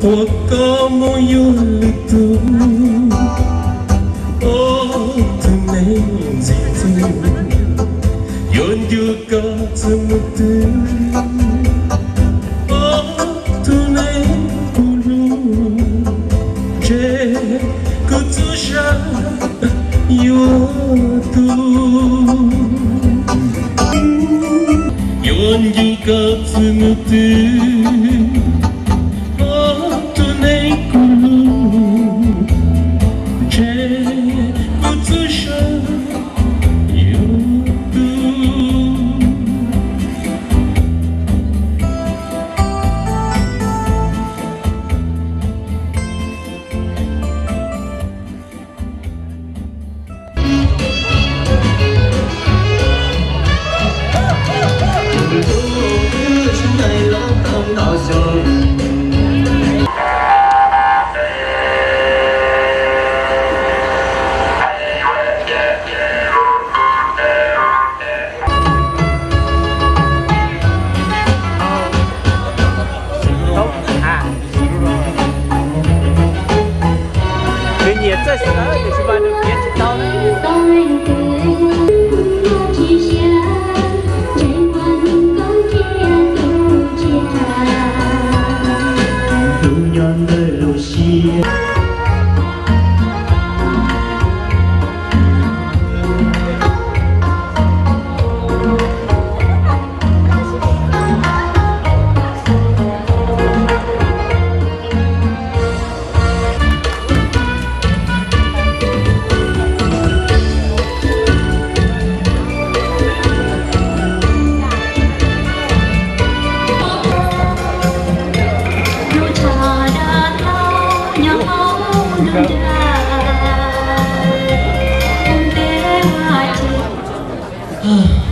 我 como yo le tu Oh, tu nem zitu Yon yu ka tu mutu Oh, tu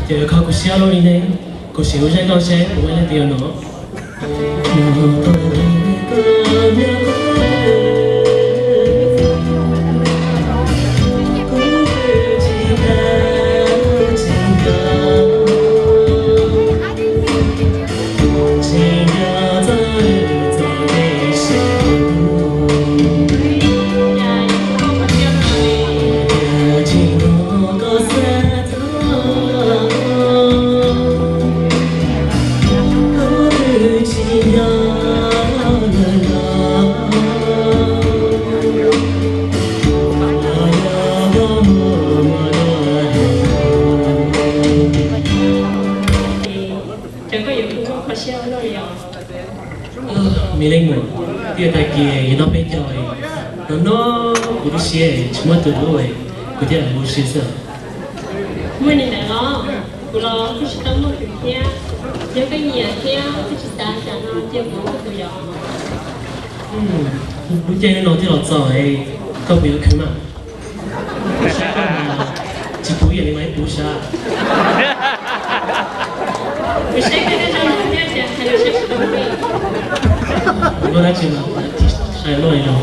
giờ có cuộc xia lôi này cuộc xíu sẽ có sẽ cũng là điều nó mi lên mình tia ta kia nó bên cho nó nó cũng xia chúng mất từ đâu ấy có thể là muốn xia sợ mua này là nó của nó cứ chỉ tâm một chuyện kia nếu cái nhà kia cứ chỉ ta chả nó tiêu bố của tôi đó ừ lúc chơi nó thì nó giỏi không biết cái mà chỉ bố vậy mà bố sao Mình sẽ cái cái trong lúc kia thì hành sẽ không biết 么？我来接了，还落一张。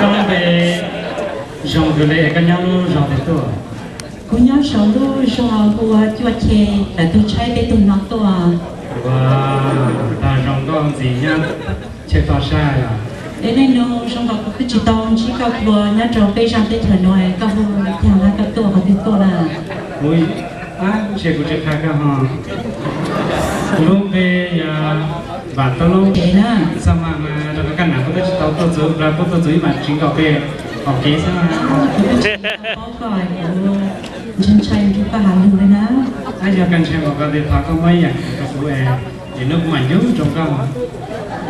Trong về dòng về lệ cái nhau dòng về tôi. Cô nhớ sầu lu sầu cô à, chua chè là tôi chơi để tôi nói tôi à. wow ta dòng đó gì nhá? Chơi to xa là để nên nó trong đó cứ chỉ to chỉ có vừa nhá trồng cây sang tết thời nội có vừa thằng là có tôi và tôi tôi là ui á chơi của chơi khác ha luôn về à, và tôi lúc để đó Sao mà mà Nó có căn nào có biết tao tôi giữ Là tôi tôi giữ mà chính có về Học kế sao mà có gọi chân chạy chúng ta hàng được đấy ណា Ai giờ cần xem một cái điện thoại có mấy à? Có số e Thì cũng mạnh dữ trong con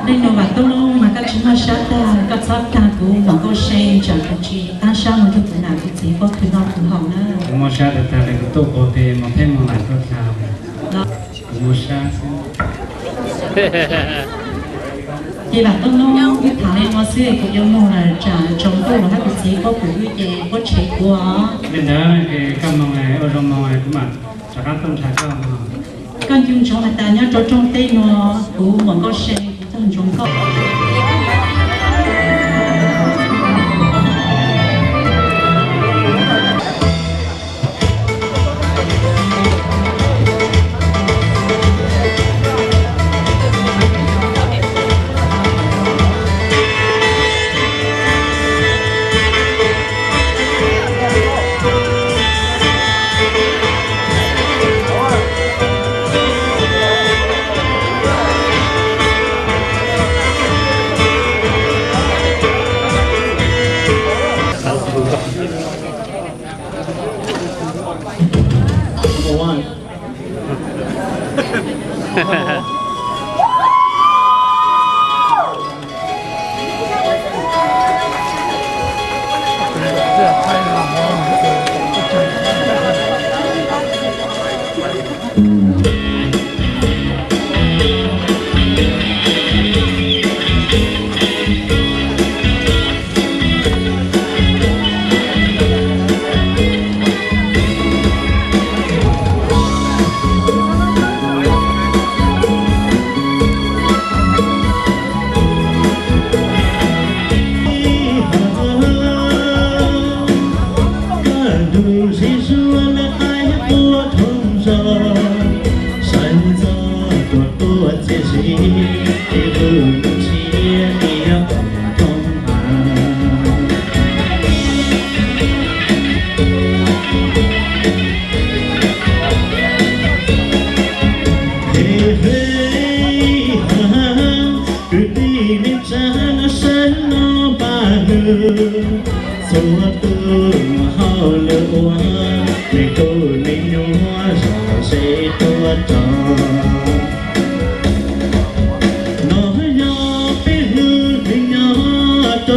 đây nó và tôi luôn mà các chúng ta sát ta các sát ta cũng vẫn có xe chẳng có chi ta sao mà tôi cũng làm cái gì có thứ nào cũng hỏng nữa Cũng xa được ta để cái tổ cổ thì Mà thêm một lại tốt sao đó. Cũng mua xa thì bạn tôi nó cái thằng này nó xưa cũng giống như là trả trong tôi mà các cái gì có cũng như vậy có chế của Bên đó cái cam mong này Ở trong mong này cũng mà Chả các tâm cao mà con chung cho người ta nhớ cho trong tay nó cũng vẫn có xe cũng thân trong có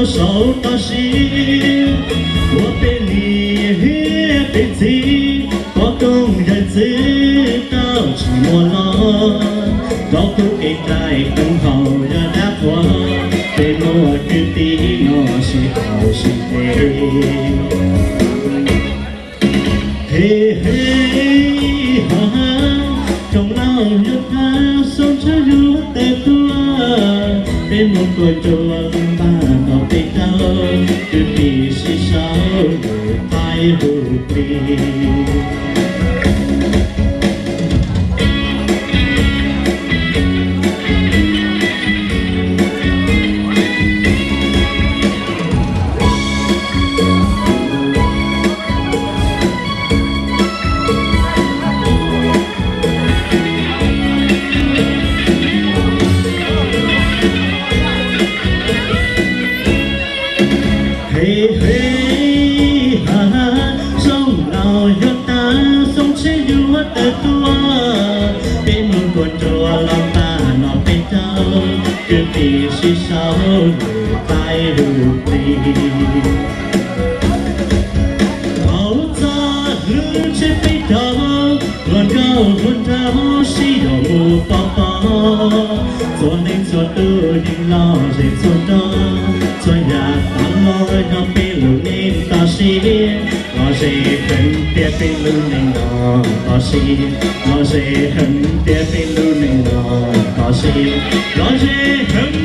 cho ta xí Của bé nì công đáp Để nó cứ tí nó sẽ hầu sẽ Hey hey ha trong lòng nhớ ta sống cho dù tệ tua bên một tuổi chùa ช้าจะดีสิเช้าไปบุปี cứ sao ta hư chế bị đau Luận cao luận cao chỉ đồ mù bò bò Cho nên cho tư nhưng lo gì cho đó Cho nhà ta ngồi nó bị lù nên ta si Lo gì hẳn tiết bị lù nên ta si Lo gì hẳn tiết bị lù nên ta si Lo gì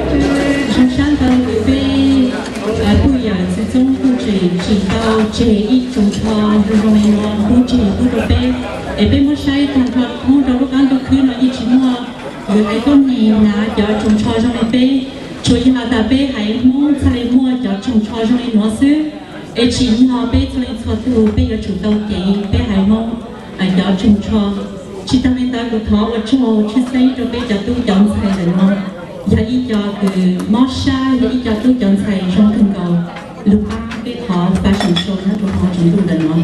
chỉ tao chế ít trong thoa Romania bu chế bu đồ bê để bê mất say trong thoa mu đâu lúc ăn đâu khi nó ít chỉ mua. Người ấy con gì là cho trong thoa trong này bê chú ý là ta bê hãy mua xa lấy mua cho trong thoa trong này nó xứ ấy chỉ mua bê xa lấy thoa từ bê cho chủ tao kể bê hãy mua ai cho trong thoa chỉ tao nên ta cũng thọ và cho chứ xây cho bê cho tu chọn xài để mua giá ý cho từ mất dạ say giá ý cho tu chọn xài trong thân cầu. Lúc ăn cái thọ fashion show nó thuộc họ chúng tôi là nó